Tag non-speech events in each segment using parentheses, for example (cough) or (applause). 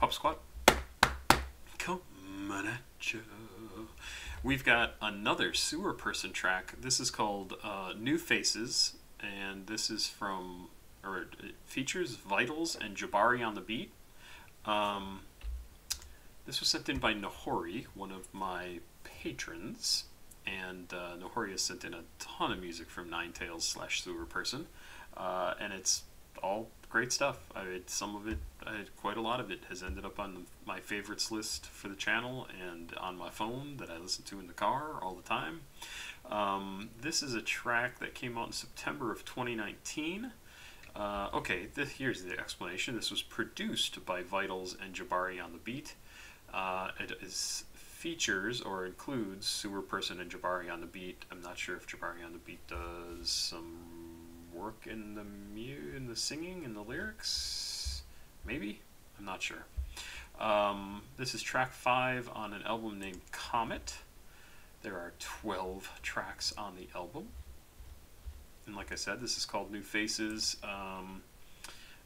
Papa Squat. Come at you. We've got another sewer person track. This is called uh, New Faces, and this is from, or it features Vitals and Jabari on the beat. Um, this was sent in by Nahori, one of my patrons, and uh, Nahori has sent in a ton of music from Nine Ninetales slash Sewer Person, uh, and it's all great stuff. I mean, some of it, I, quite a lot of it, has ended up on my favorites list for the channel and on my phone that I listen to in the car all the time. Um, this is a track that came out in September of 2019. Uh, okay, this, here's the explanation. This was produced by Vitals and Jabari on the beat. Uh, it is features or includes Sewer Person and Jabari on the beat. I'm not sure if Jabari on the beat does some work in the mu in the singing and the lyrics. Maybe I'm not sure. Um, this is track five on an album named Comet. There are 12 tracks on the album. And like I said, this is called New Faces. Um,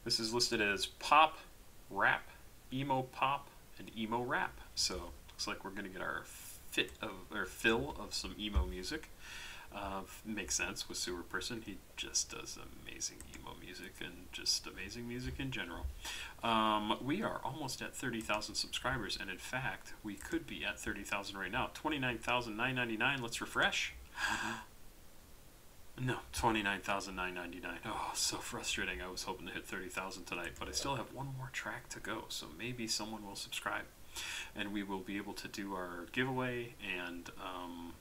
this is listed as pop, rap, emo pop, and emo rap. So looks like we're going to get our fit of or fill of some emo music. Uh, makes sense with Sewer Person. He just does amazing emo music and just amazing music in general. Um, we are almost at 30,000 subscribers, and in fact, we could be at 30,000 right now. 29,999. Let's refresh. No, 29,999. Oh, so frustrating. I was hoping to hit 30,000 tonight, but I still have one more track to go, so maybe someone will subscribe. And we will be able to do our giveaway and, um,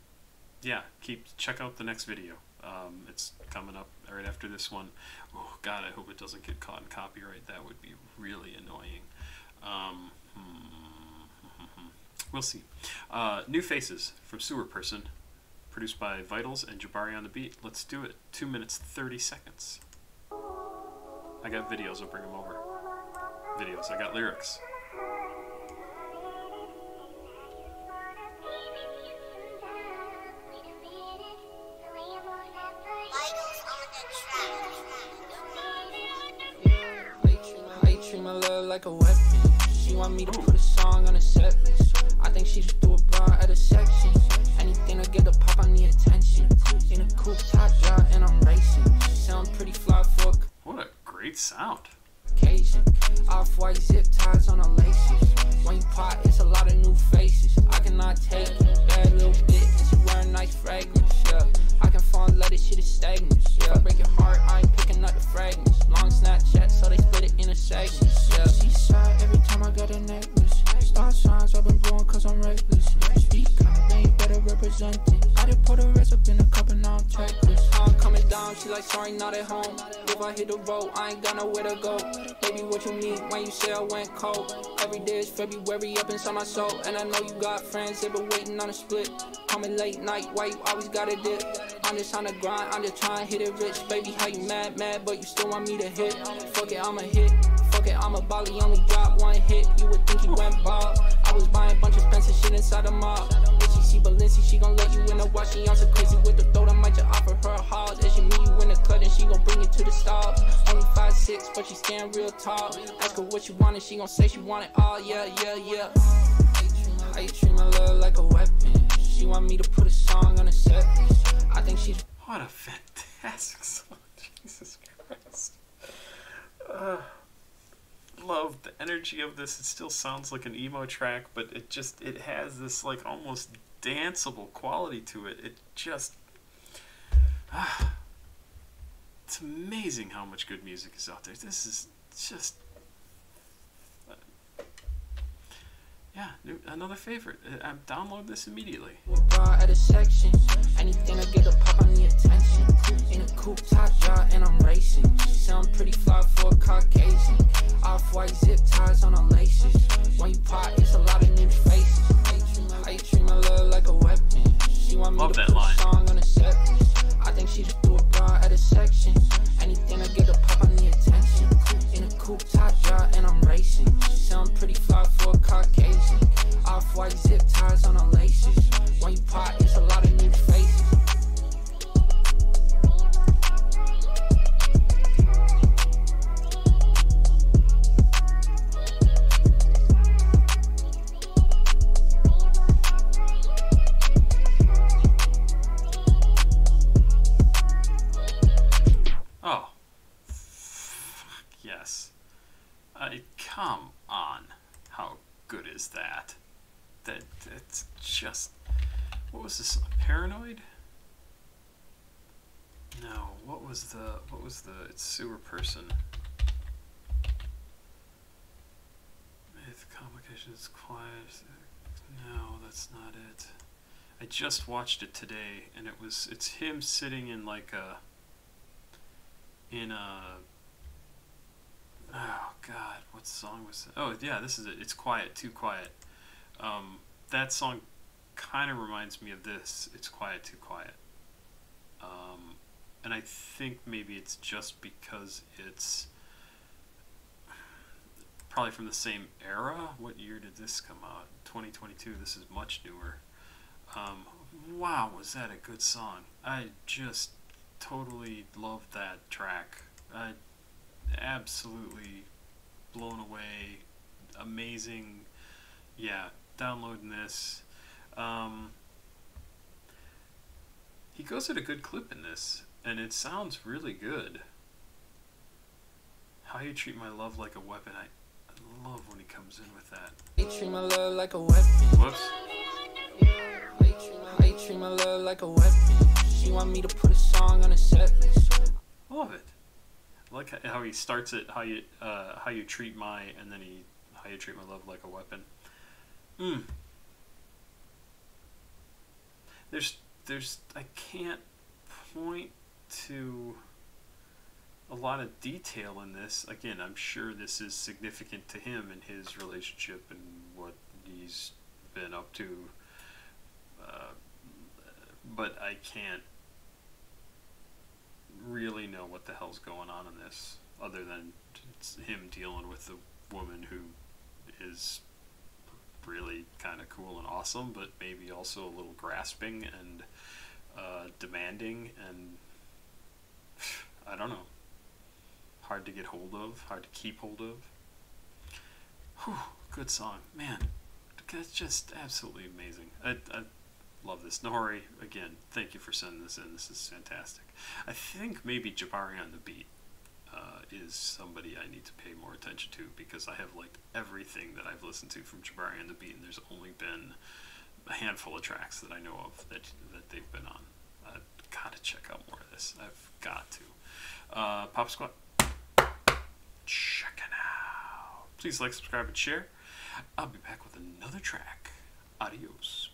yeah, keep check out the next video. Um, it's coming up right after this one. Oh, God, I hope it doesn't get caught in copyright. That would be really annoying. Um, hmm, we'll see. Uh, new Faces from Sewer Person produced by Vitals and Jabari on the beat. Let's do it. Two minutes, 30 seconds. I got videos, I'll bring them over. Videos, I got lyrics. Like a weapon. She want me to put a song on a set list. I think she should do a bar at a section. Anything to get the pop on the attention. In a coupe top and I'm racing. Sound pretty fly for What a great sound. Occasion. Off-white zip ties on her laces. When you pot, Signs, I've been blowing cause I'm reckless. Speak out, they ain't better represented. I did put a rest up in a cup and now I'm checklist. I'm coming down, she like, sorry, not at home. If I hit the road, I ain't got nowhere to go. Baby, what you need when you say I went cold? Every day is February up inside my soul. And I know you got friends, they been waiting on a split. Coming late night, why you always gotta dip? I'm just on the grind, I'm just trying to hit it rich. Baby, how you mad, mad, but you still want me to hit? Fuck it, I'm a hit. Fuck it, I'm a Bali, only drop one hit. You would think he went bald. Was buying a bunch of expensive shit inside the mall. If she see Balenci, she gon' let you in the watch. She on so crazy with the throat, I might just offer her a haul. If she meet you in the club, then she gon' bring you to the stall. Only five six, but she stand real tall. Ask her what you want, and she gon' say she want it all. Yeah, yeah, yeah. How you treat my love like a weapon? She want me to put a song on a set I think she's. What a fantastic song. (laughs) Jesus Christ. Uh, love the energy of this. It still sounds like an emo track, but it just it has this like almost danceable quality to it. It just uh, it's amazing how much good music is out there. This is just Yeah, another favorite. Uh, I'm download this immediately. Anything to get a pop on the attention. In a coupe top and I'm racing. Sound pretty fly for a Caucasian. Off-white zip ties on laces. When you it's a lot of new faces. Ties on her laces. When you pot, it's a lot of new faces. Just what was this paranoid? No, what was the what was the it's sewer person? With complications quiet no, that's not it. I just watched it today and it was it's him sitting in like a in a oh god what song was it oh yeah this is it it's quiet too quiet um, that song kind of reminds me of this it's quiet too quiet um, and i think maybe it's just because it's probably from the same era what year did this come out 2022 this is much newer um, wow was that a good song i just totally loved that track. I absolutely blown away. Amazing. Yeah, downloading this. Um, he goes at a good clip in this, and it sounds really good. How you treat my love like a weapon. I, I love when he comes in with that. You treat my love like a weapon. Whoops. How you treat my love like a weapon. She want me to put a song on a set list. Love it. I like how he starts it, how you uh, how you treat my, and then he how you treat my love like a weapon. Hmm. There's there's I can't point to a lot of detail in this. Again, I'm sure this is significant to him and his relationship and what he's been up to. Uh, but I can't really know what the hell's going on in this, other than him dealing with the woman who is really kind of cool and awesome, but maybe also a little grasping and uh, demanding, and (sighs) I don't know, hard to get hold of, hard to keep hold of. Whew, good song, man. That's just absolutely amazing. I, I love this. Nahori, again, thank you for sending this in. This is fantastic. I think maybe Jabari on the beat is somebody I need to pay more attention to because I have liked everything that I've listened to from Jabari and the beat, and there's only been a handful of tracks that I know of that that they've been on. I've got to check out more of this. I've got to. Uh, Papa Squat, check it out. Please like, subscribe, and share. I'll be back with another track. Adios.